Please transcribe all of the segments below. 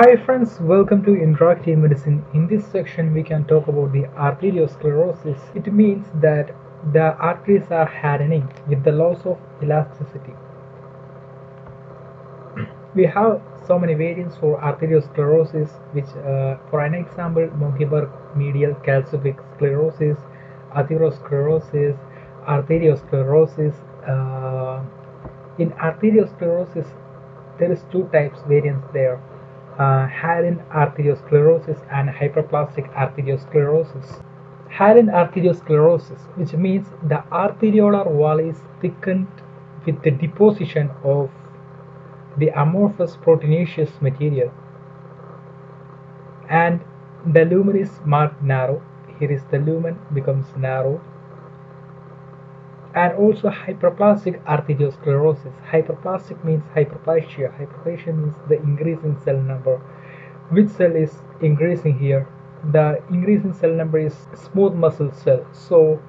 Hi friends, welcome to Interactive Medicine. In this section, we can talk about the arteriosclerosis. It means that the arteries are hardening with the loss of elasticity. We have so many variants for arteriosclerosis, which, uh, for an example, Monckeberg medial calcific sclerosis, atherosclerosis, arteriosclerosis. Uh, in arteriosclerosis, there is two types variants there uh, hyaline arteriosclerosis and hyperplastic arteriosclerosis. Hyaline arteriosclerosis, which means the arteriolar wall is thickened with the deposition of the amorphous proteinaceous material, and the lumen is marked narrow. Here is the lumen becomes narrow, and also hyperplastic arteriosclerosis. Hyperplastic means hyperplasia. Hyperplasia means the increase in cell number. Which cell is increasing here? The increasing cell number is smooth muscle cell. So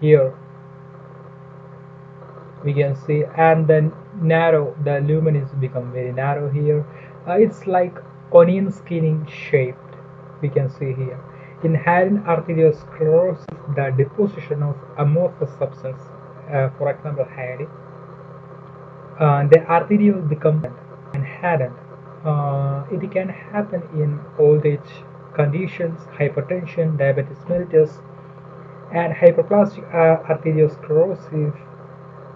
here we can see and then narrow the lumen is become very narrow here uh, it's like onion skinning shaped we can see here in arteriosclerosis the deposition of amorphous substance for example hyaline uh, the arteriole become and hardened. Uh, it can happen in old age conditions hypertension diabetes mellitus and hyperplastic uh, arteriosclerosis.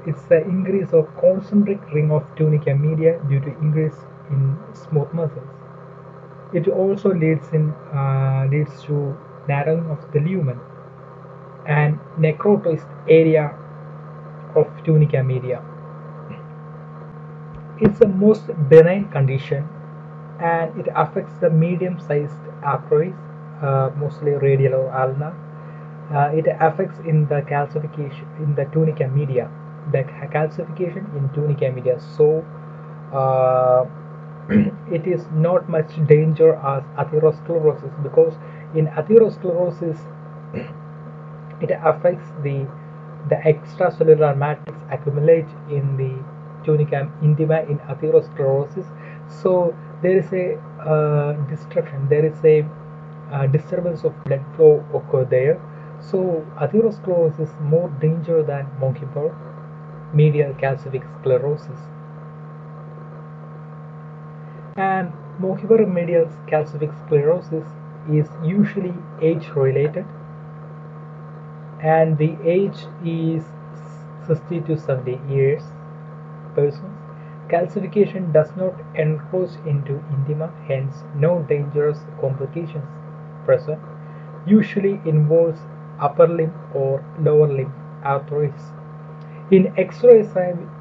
It's the increase of concentric ring of tunica media due to increase in smooth muscles. It also leads in uh, leads to narrowing of the lumen and necrotized area of tunica media. It's the most benign condition and it affects the medium-sized arteries, uh, mostly radial or ulnar. Uh, it affects in the calcification in the tunica media the calcification in tunica media so uh, it is not much danger as atherosclerosis because in atherosclerosis it affects the the extracellular matrix accumulates in the tunica intima in atherosclerosis. So there is a uh, destruction there is a uh, disturbance of blood flow occur there. So atherosclerosis is more danger than Monckeberg medial calcific sclerosis. And Monckeberg medial calcific sclerosis is usually age related and the age is 60 to 70 years. Persons. Calcification does not encroach into intima, hence no dangerous complications. Present. Usually involves upper limb or lower limb arteries. In x-ray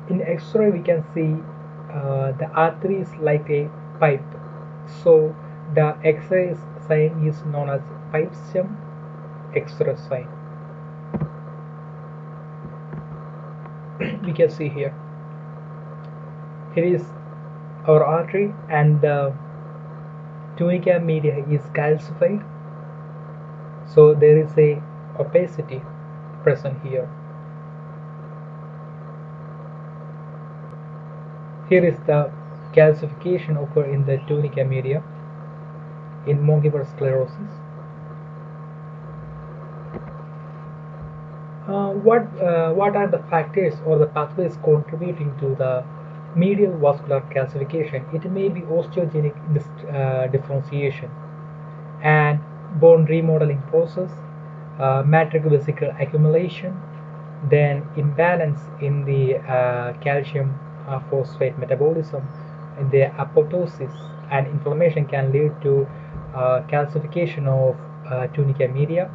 in x-ray we can see uh, the artery is like a pipe. So the x-ray sign is known as pipe stem x-ray sign we can see here. Here is our artery and the tunica media is calcified. So there is a opacity present here. Here is the calcification occur in the tunica media in Monckeberg sclerosis. Uh, what uh, what are the factors or the pathways contributing to the medial vascular calcification? It may be osteogenic uh, differentiation and bone remodeling process, uh, matrix vesicle accumulation, then imbalance in the uh, calcium phosphate metabolism the apoptosis and inflammation can lead to calcification of tunica media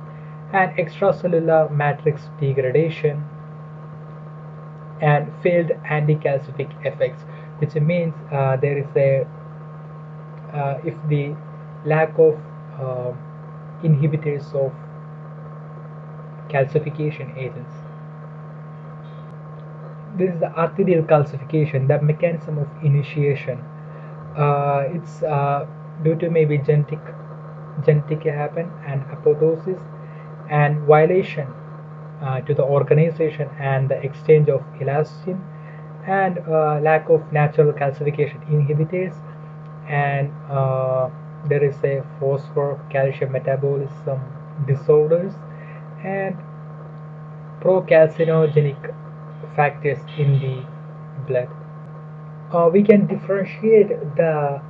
and extracellular matrix degradation and failed anti-calcific effects which means uh, there is a uh, if the lack of uh, inhibitors of calcification agents. This is the arterial calcification the mechanism of initiation. Uh, it's uh, due to maybe genetic genetic happen and apoptosis and violation uh, to the organization and the exchange of elastin and uh, lack of natural calcification inhibitors and uh, there is a phosphor calcium metabolism disorders and procalcinogenic factors in the blood. Uh, we can differentiate the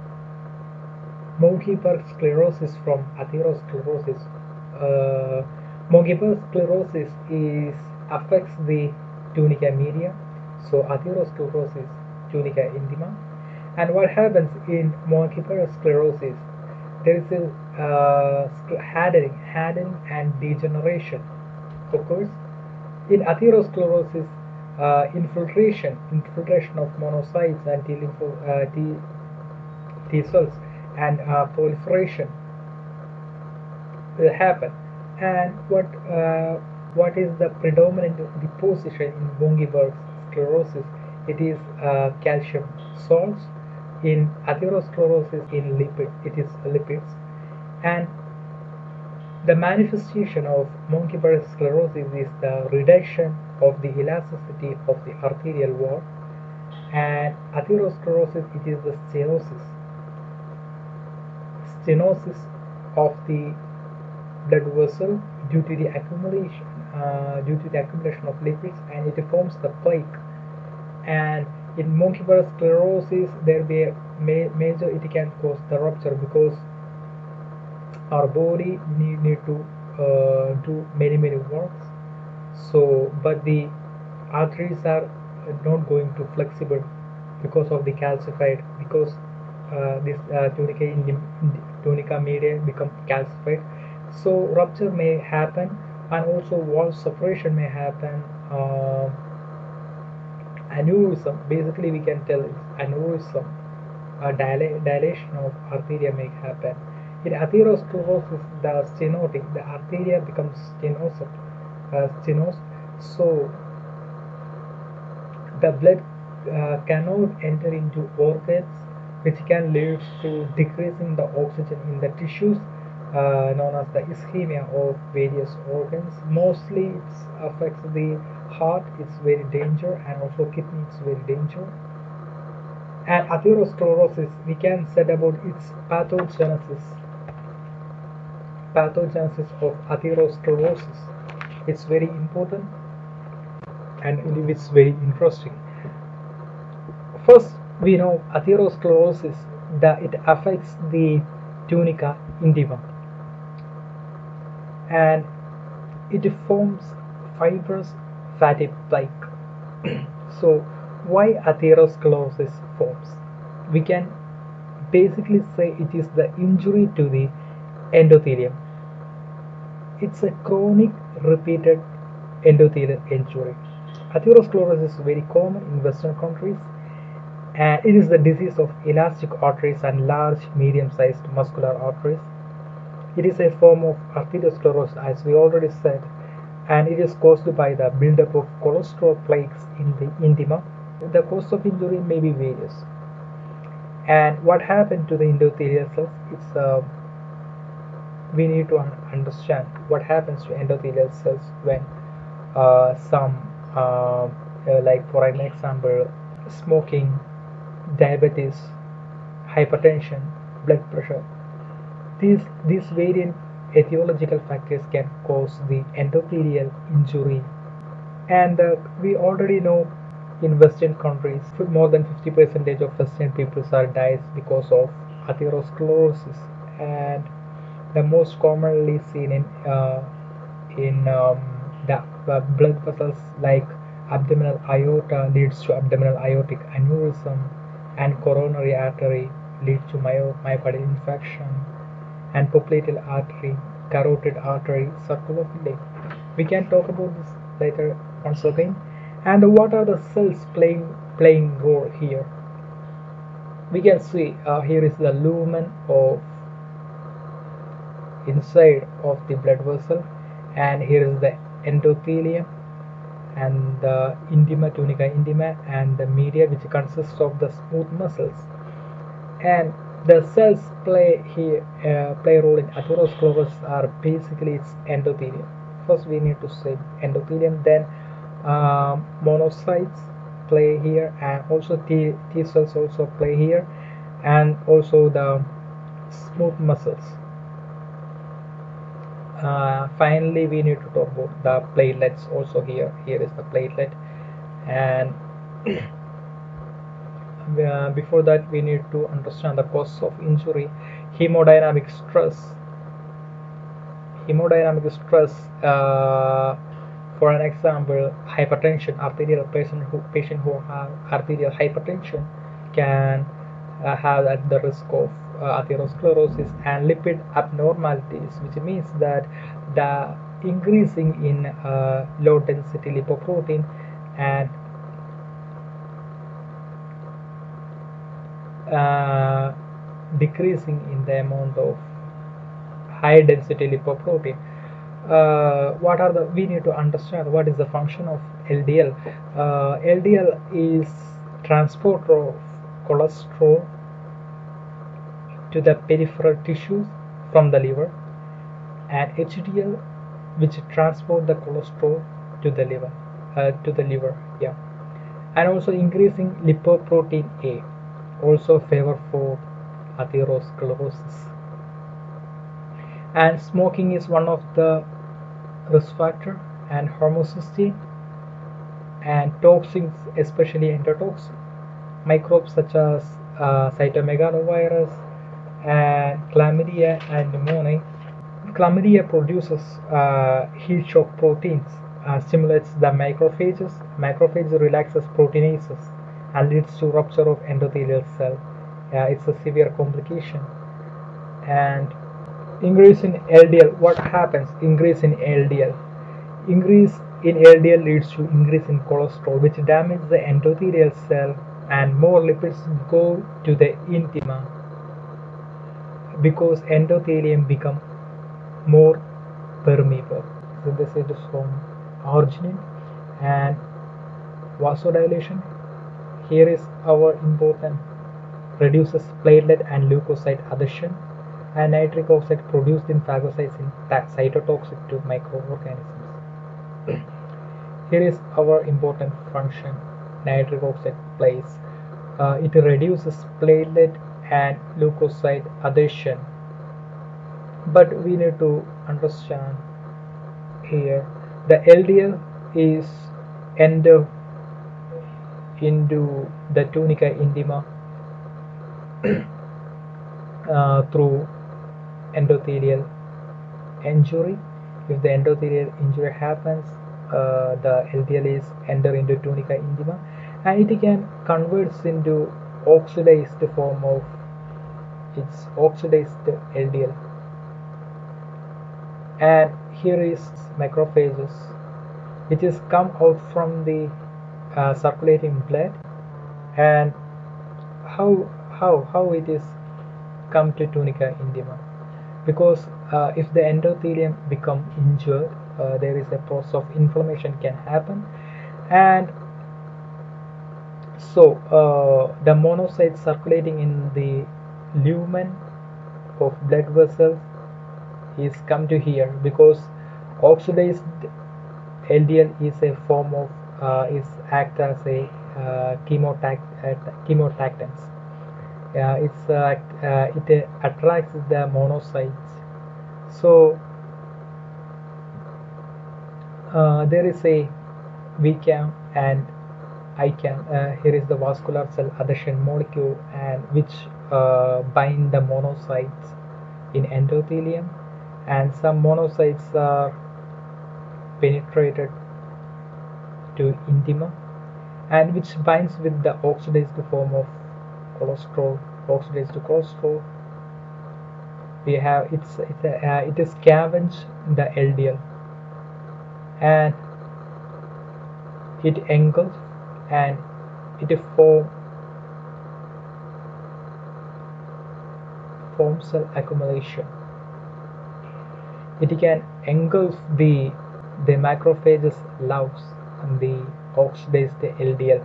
Monckeberg sclerosis from atherosclerosis. Uh, Monckeberg sclerosis is affects the tunica media, so atherosclerosis tunica intima. And what happens in Monckeberg sclerosis? There is a uh, hardening, hardening and degeneration occurs. In atherosclerosis, uh, infiltration, infiltration of monocytes and T, uh, T, T cells and uh, proliferation will happen. And what uh, what is the predominant deposition in Monckeberg sclerosis? It is uh, calcium salts. In atherosclerosis, in lipid, it is lipids. And the manifestation of Monckeberg sclerosis is the reduction of the elasticity of the arterial wall and atherosclerosis it is the stenosis stenosis of the blood vessel due to the accumulation uh, due to the accumulation of lipids and it forms the plaque. And in Monckeberg sclerosis there be a ma major it can cause the rupture because our body need, need to uh, do many many works. So but the arteries are not going to flexible because of the calcified because uh, this uh, tunica tunica media become calcified so rupture may happen and also wall separation may happen uh, aneurysm. Basically we can tell it's aneurysm a dila dilation of arteria may happen. In atherosclerosis the stenotic the arteria becomes stenosed uh, stenosed so the blood uh, cannot enter into organs which can lead to decreasing the oxygen in the tissues uh, known as the ischemia of various organs. Mostly it affects the heart it's very danger and also kidney it's very danger. And atherosclerosis we can say about its pathogenesis. Pathogenesis of atherosclerosis. It's very important and it's very interesting. First we know atherosclerosis that it affects the tunica intima and it forms fibrous fatty plaque so why atherosclerosis forms? We can basically say it is the injury to the endothelium. It's a chronic repeated endothelial injury. Atherosclerosis is very common in western countries and it is the disease of elastic arteries and large medium-sized muscular arteries it is a form of arteriosclerosis as we already said and it is caused by the buildup of cholesterol plaques in the intima. The cause of injury may be various. And what happened to the endothelial cells? It's uh, we need to un understand what happens to endothelial cells when uh, some uh, uh like for an example smoking diabetes hypertension blood pressure these these variant etiological factors can cause the endothelial injury. And uh, we already know in western countries more than 50 percentage of western people are dies because of atherosclerosis. And the most commonly seen in uh, in um, the uh, blood vessels like abdominal aorta leads to abdominal aortic aneurysm and coronary artery leads to myo myocardial infarction and popliteal artery carotid artery circular filling we can talk about this later once again. And what are the cells playing playing role here? We can see uh, here is the lumen of inside of the blood vessel and here is the endothelium and the intima tunica intima and the media which consists of the smooth muscles. And the cells play here uh, play a role in atherosclerosis are basically its endothelium first we need to say endothelium then um, monocytes play here and also T, T cells also play here and also the smooth muscles. Uh, finally we need to talk about the platelets also here. Here is the platelet and uh, before that we need to understand the cause of injury. Hemodynamic stress. Hemodynamic stress uh, for an example hypertension. Arterial patient who patient who have arterial hypertension can uh, have at the risk of uh, atherosclerosis and lipid abnormalities which means that the increasing in uh, low density lipoprotein and uh, decreasing in the amount of high density lipoprotein. Uh, what are the we need to understand what is the function of LDL uh, LDL is transporter of cholesterol to the peripheral tissues from the liver and HDL which transport the cholesterol to the liver uh, to the liver yeah. And also increasing lipoprotein A also favor for atherosclerosis. And smoking is one of the risk factor and homocysteine and toxins especially endotoxin. Microbes such as uh, cytomegalovirus and chlamydia and pneumonia. Chlamydia produces uh, heat shock proteins uh, stimulates the macrophages. Macrophage relaxes proteinases and leads to rupture of endothelial cell. It's a severe complication. And increase in LDL what happens? Increase in LDL increase in LDL leads to increase in cholesterol which damages the endothelial cell and more lipids go to the intima because endothelium become more permeable. So this is from arginine and vasodilation here is our important reduces platelet and leukocyte adhesion and nitric oxide produced in phagocytes in cytotoxic to microorganisms. Here is our important function nitric oxide plays. Uh, it reduces platelet and leukocyte adhesion. But we need to understand here the LDL is enter into the tunica intima uh, through endothelial injury. If the endothelial injury happens uh, the LDL is enter into tunica intima and it can converts into oxidized form of its oxidized LDL and here is macrophages which is come out from the uh, circulating blood. And how how how it is come to tunica intima? Because uh, if the endothelium become injured uh, there is a process of inflammation can happen. And so uh, the monocytes circulating in the lumen of blood vessels is come to here because oxidized LDL is a form of is act as a uh, chemotac uh, chemotactants. Uh, it's uh, uh, it attracts the monocytes. So uh, there is a VCAM and ICAM uh, here is the vascular cell adhesion molecule and which uh, bind the monocytes in endothelium. And some monocytes are penetrated to intima and which binds with the oxidized form of cholesterol oxidized to cholesterol. We have it's, it's uh, it is scavenge the LDL and it engulfs and it form foam cell accumulation. It can engulf the the macrophages loves the oxidized LDL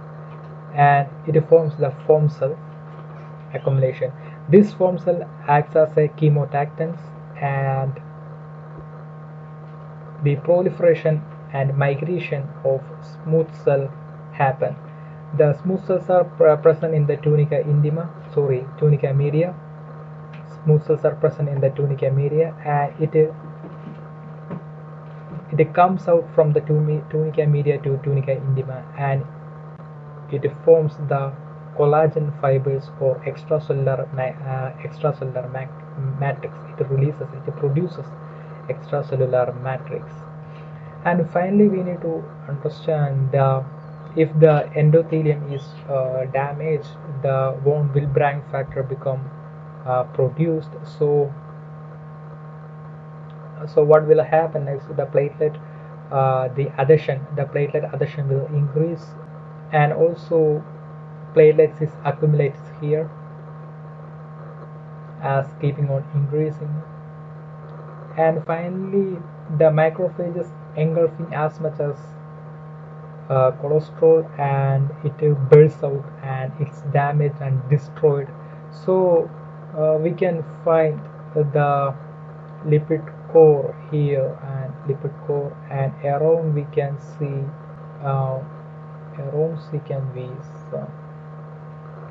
and it forms the foam cell accumulation. This foam cell acts as a chemotactant and the proliferation and migration of smooth cell happen. The smooth cells are present in the tunica intima sorry tunica media smooth cells are present in the tunica media and it it comes out from the tunica media to tunica intima and it forms the collagen fibers or extracellular uh, extracellular matrix. It releases it produces extracellular matrix. And finally we need to understand the if the endothelium is uh, damaged the von Willebrand factor become uh, produced. So so what will happen is the platelet uh, the adhesion the platelet adhesion will increase. And also platelets is accumulates here as keeping on increasing. And finally the macrophages engulfing as much as uh, cholesterol and it bursts out and it's damaged and destroyed. So uh, we can find the lipid core here and lipid core and around we can see uh, around we can be some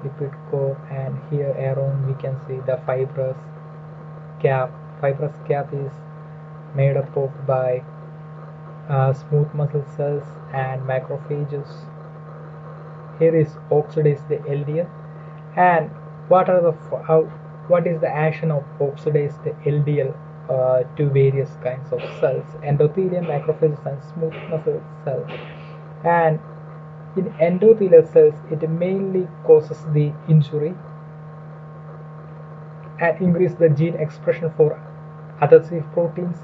lipid core and here around we can see the fibrous cap. Fibrous cap is made up of by uh, smooth muscle cells and macrophages. Here is oxidase the LDL and what are the how, what is the action of oxidase the LDL uh, to various kinds of cells endothelium macrophages and smooth muscle cells. And in endothelial cells it mainly causes the injury and increase the gene expression for adhesive proteins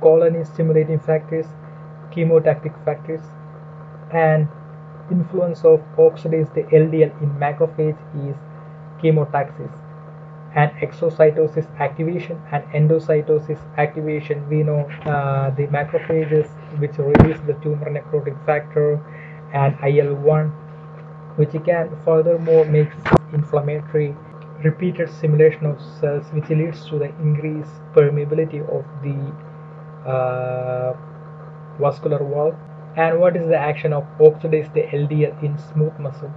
colony stimulating factors chemotactic factors and influence of oxidase the LDL in macrophage is chemotaxis and exocytosis activation and endocytosis activation. We know uh, the macrophages which release the tumor necrotic factor and IL-1 which can furthermore make inflammatory repeated stimulation of cells which leads to the increased permeability of the uh, vascular wall. And what is the action of oxidase the LDL in smooth muscle?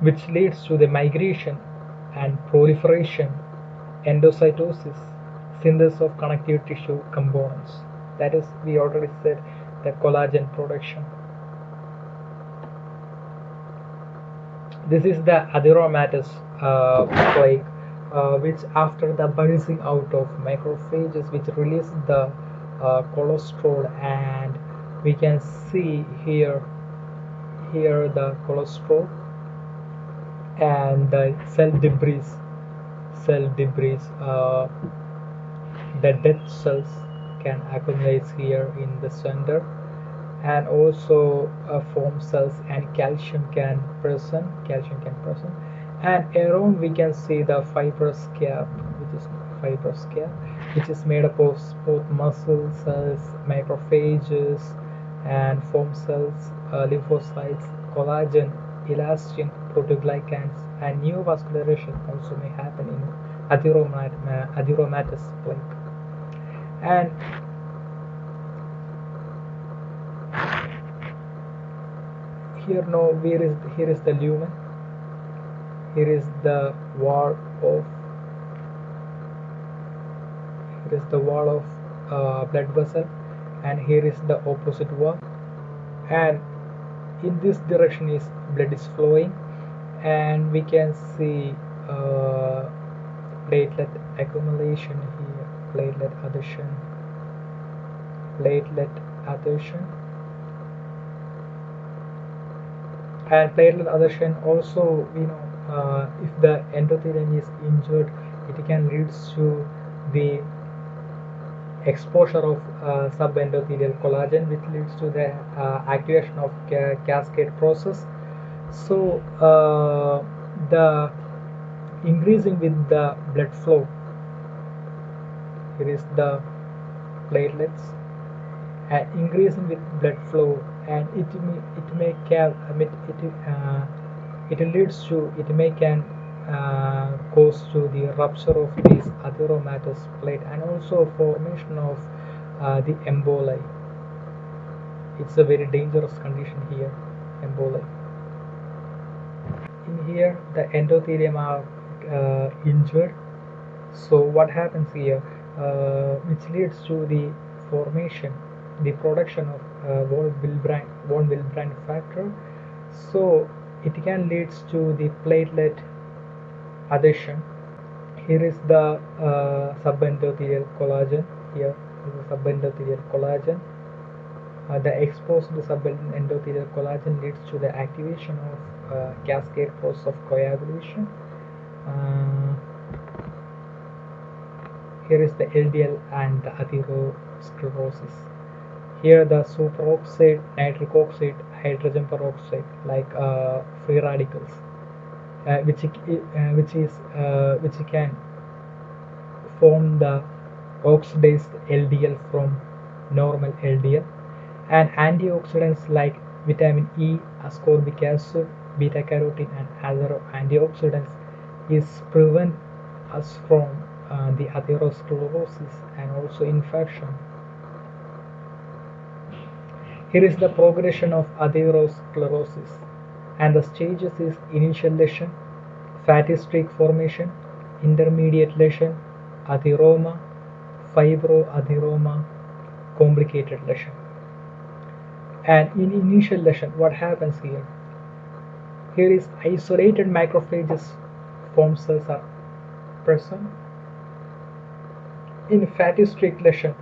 Which leads to the migration and proliferation endocytosis synthesis of connective tissue components. That is we already said the collagen production. This is the atheromatous uh, plaque uh, which after the bursting out of macrophages which release the uh, cholesterol and we can see here here the cholesterol and the cell debris cell debris uh, the dead cells can accumulate here in the center. And also uh, foam cells and calcium can present calcium can present. And around we can see the fibrous cap which is fibrous cap which is made up of both muscle cells, macrophages, and foam cells, uh, lymphocytes, collagen, elastin, proteoglycans, and neovascularization also may happen in atheromatous plaque. And here now here is here is the lumen. Here is the wall of here is the wall of uh, blood vessel. And here is the opposite wall. And in this direction is blood is flowing and we can see uh, platelet accumulation here platelet adhesion platelet adhesion. And platelet adhesion also you know uh, if the endothelium is injured it can lead to the exposure of uh, subendothelial collagen which leads to the uh, activation of ca cascade process. So uh, the increasing with the blood flow. Here is the platelets. And increasing with blood flow and it may it may it it, uh, it leads to it may can uh, goes to the rupture of this atheromatous plate and also formation of uh, the emboli. It's a very dangerous condition here emboli. In here the endothelium are uh, injured. So what happens here uh, which leads to the formation the production of uh, von Willebrand von Willebrand factor. So it can leads to the platelet adhesion here is the uh, subendothelial collagen. Here is the subendothelial collagen. Uh, the exposed subendothelial collagen leads to the activation of uh, cascade process of coagulation. Uh, here is the LDL and the atherosclerosis. Here the superoxide nitric oxide hydrogen peroxide like uh, free radicals which uh, which is uh, which can form the oxidized LDL from normal LDL and antioxidants like vitamin E, ascorbic acid, beta carotene and other antioxidants is prevent us from uh, the atherosclerosis and also infection. Here is the progression of atherosclerosis and the stages is initial lesion, fatty streak formation, intermediate lesion, atheroma, fibroatheroma, complicated lesion. And in initial lesion, what happens here? Here is isolated macrophages foam cells are present. In fatty streak lesion,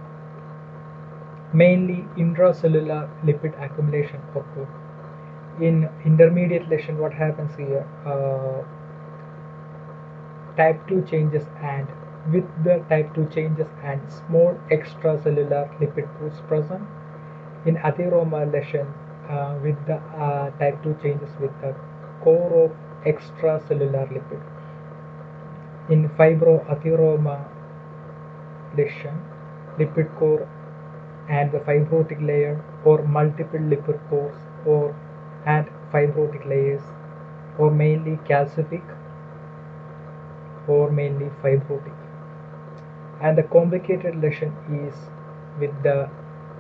mainly intracellular lipid accumulation occur. In intermediate lesion, what happens here? Uh, type 2 changes and with the type 2 changes and small extracellular lipid pools present in atheroma lesion uh, with the uh, type 2 changes with the core of extracellular lipid in fibroatheroma lesion lipid core and the fibrotic layer or multiple lipid cores or and fibrotic layers or mainly calcific or mainly fibrotic. And the complicated lesion is with the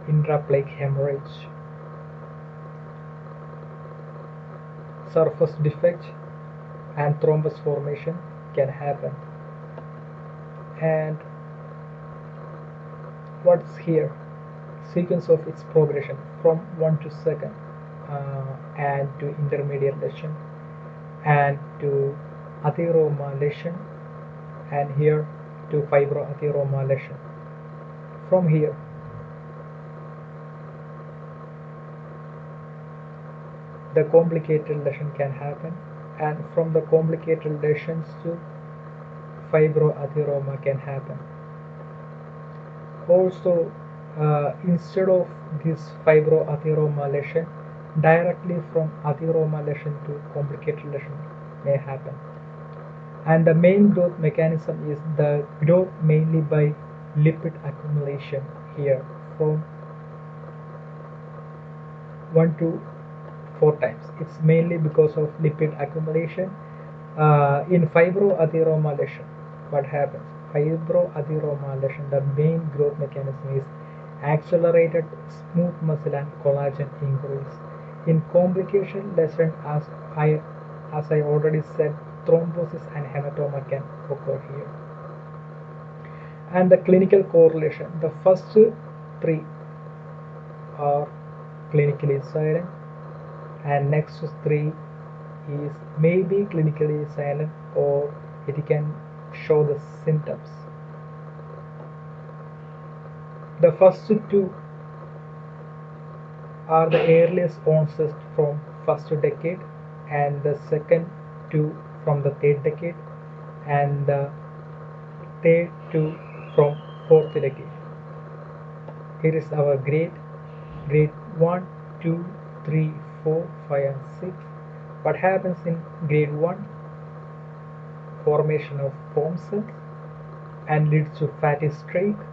intraplaque hemorrhage. Surface defect and thrombus formation can happen. And what's here? Sequence of its progression from 1 to 2nd uh, and to intermediate lesion and to atheroma lesion and here to fibroatheroma lesion from here the complicated lesion can happen and from the complicated lesions to fibroatheroma can happen. Also uh, instead of this fibroatheroma lesion directly from atheroma lesion to complicated lesion may happen. And the main growth mechanism is the growth mainly by lipid accumulation here from 1 to 4 times. It's mainly because of lipid accumulation uh, in lesion. What happens? Fibroatheroma lesion the main growth mechanism is accelerated smooth muscle and collagen increase in complication lesion as i as i already said thrombosis and hematoma can occur here. And the clinical correlation. The first three are clinically silent and next three is maybe clinically silent or it can show the symptoms. The first two are the earliest onset from first decade and the second two from the third decade and the third two from fourth decade. Here is our grade. Grade 1 2 3 4 5 and 6 what happens in grade 1 formation of foam cells and leads to fatty streak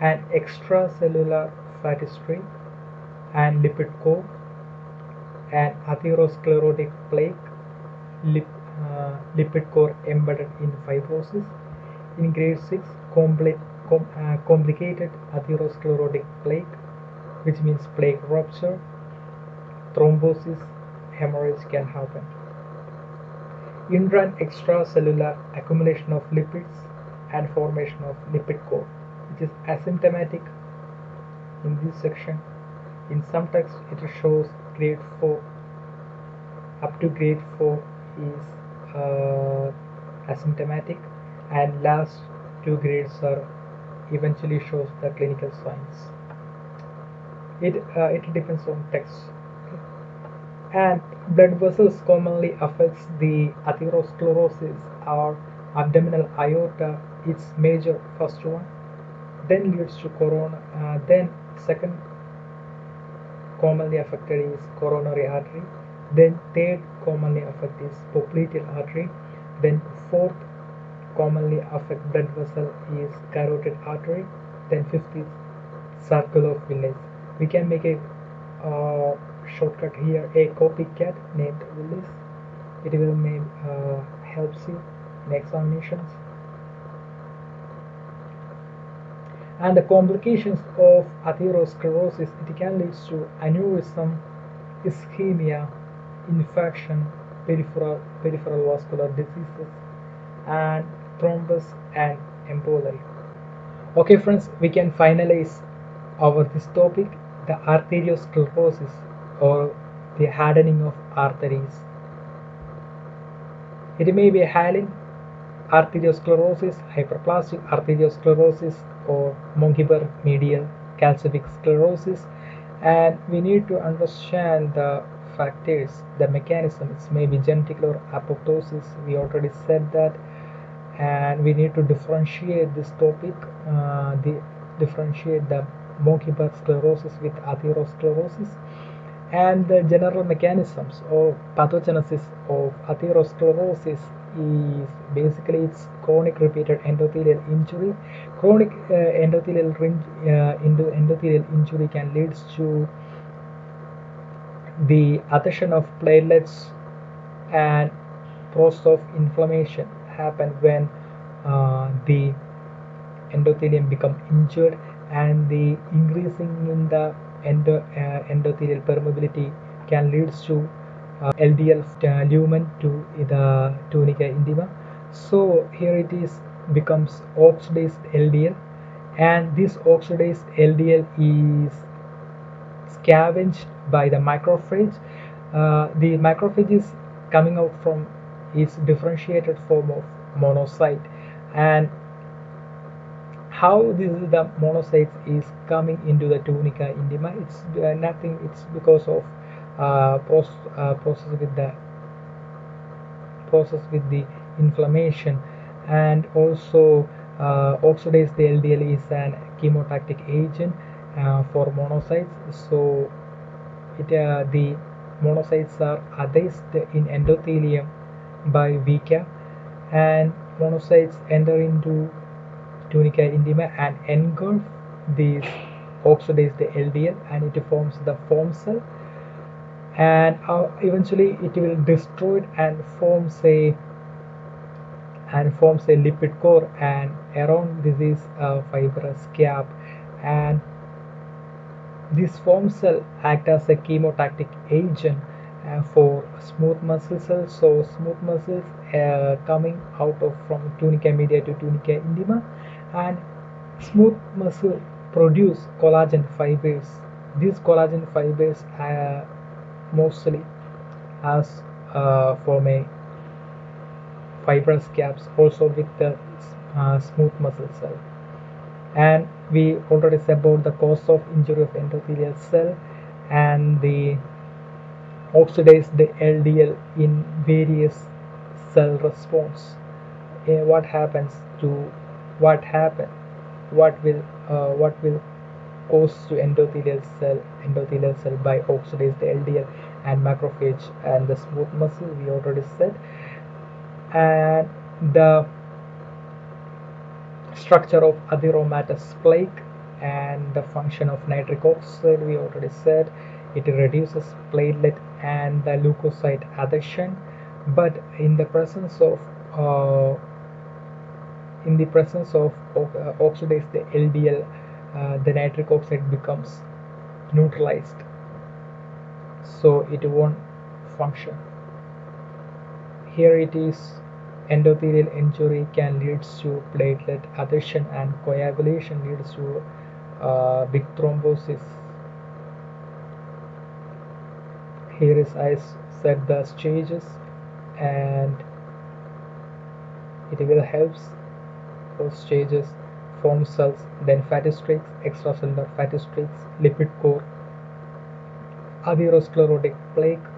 and extracellular fatty streak and lipid core and atherosclerotic plaque lip, uh, lipid core embedded in fibrosis. In grade 6 compli com, uh, complicated atherosclerotic plaque which means plaque rupture thrombosis hemorrhage can happen. Intra and extracellular accumulation of lipids and formation of lipid core which is asymptomatic in this section in some texts it shows grade 4 up to grade 4 is uh, asymptomatic and last two grades are eventually shows the clinical signs. It uh, it depends on text and blood vessels commonly affects the atherosclerosis or abdominal aorta its major first one then leads to corona uh, then second commonly affected is coronary artery then third commonly affected is popliteal artery then fourth commonly affected blood vessel is carotid artery then fifth is circle of Willis we can make a uh, shortcut here a copycat named Willis. It will make uh, helps you in examinations and the complications of atherosclerosis it can lead to aneurysm ischemia infection peripheral peripheral vascular diseases and thrombus and emboli. Okay friends we can finalize our this topic the arteriosclerosis or the hardening of arteries. It may be hyaline arteriosclerosis hyperplastic arteriosclerosis or Monckeberg medial calcific sclerosis and we need to understand the factors the mechanisms may be genetic or apoptosis we already said that and we need to differentiate this topic uh, the differentiate the Monckeberg sclerosis with atherosclerosis and the general mechanisms of pathogenesis of atherosclerosis is basically it's chronic repeated endothelial injury. Chronic uh, endothelial uh, endothelial injury can lead to the adhesion of platelets and process of inflammation happen when uh, the endothelium become injured and the increasing in the endo, uh, endothelial permeability can lead to uh, LDL uh, lumen to the tunica intima. So here it is becomes oxidized LDL and this oxidized LDL is scavenged by the macrophage. Uh, the macrophage is coming out from its differentiated form of monocyte. And how this is the monocytes is coming into the tunica intima it's uh, nothing it's because of uh, process, uh, process with the process with the inflammation. And also uh, oxidase the LDL is an chemotactic agent uh, for monocytes. So it uh, the monocytes are adhesed in endothelium by VCAM and monocytes enter into tunica intima and engulf. These oxidase the LDL and it forms the foam cell. And uh, eventually it will destroy it and forms a and forms a lipid core and around this is a fibrous cap. And this foam cell act as a chemotactic agent uh, for smooth muscle cells. So smooth muscles uh, coming out of from tunica media to tunica intima and smooth muscle produce collagen fibers. These collagen fibers uh, mostly as uh, form a fibrous caps also with the uh, smooth muscle cell. And we already said about the cause of injury of endothelial cell and the oxidize the LDL in various cell response. Uh, what happens to what happen what will uh, what will cause to endothelial cell endothelial cell by oxidize the LDL and macrophage and the smooth muscle we already said. And the structure of atheromatous plaque and the function of nitric oxide we already said. It reduces platelet and the leukocyte adhesion. But in the presence of uh, in the presence of uh, oxidized LDL uh, the nitric oxide becomes neutralized. So it won't function. Here it is. Endothelial injury can lead to platelet adhesion and coagulation leads to uh, big thrombosis. Here is I set the stages and it will helps stages foam cells then fatty streaks extracellular fatty streaks lipid core atherosclerotic plaque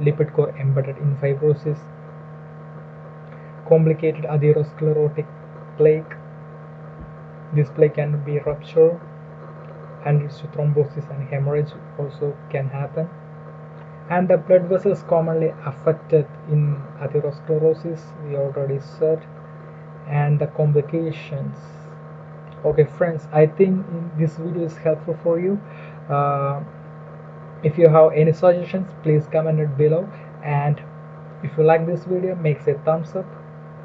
lipid core embedded in fibrosis complicated atherosclerotic plaque. This plaque can be ruptured and thrombosis and hemorrhage also can happen. And the blood vessels commonly affected in atherosclerosis we already said and the complications. Okay friends i think this video is helpful for you. Uh, if you have any suggestions please comment it below. And if you like this video make a thumbs up.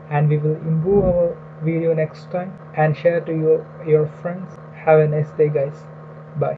And we will improve our video next time. And share to your your friends. Have a nice day guys. Bye